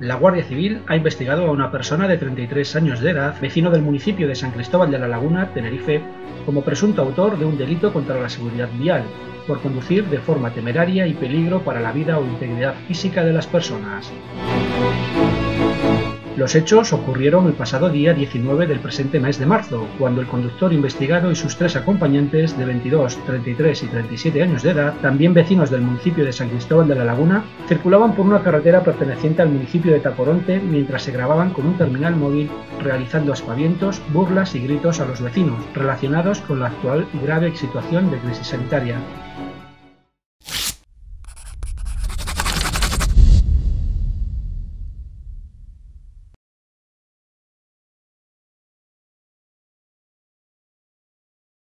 La Guardia Civil ha investigado a una persona de 33 años de edad, vecino del municipio de San Cristóbal de la Laguna, Tenerife, como presunto autor de un delito contra la seguridad vial, por conducir de forma temeraria y peligro para la vida o integridad física de las personas. Los hechos ocurrieron el pasado día 19 del presente mes de marzo, cuando el conductor investigado y sus tres acompañantes de 22, 33 y 37 años de edad, también vecinos del municipio de San Cristóbal de la Laguna, circulaban por una carretera perteneciente al municipio de Tacoronte mientras se grababan con un terminal móvil realizando aspavientos, burlas y gritos a los vecinos relacionados con la actual grave situación de crisis sanitaria.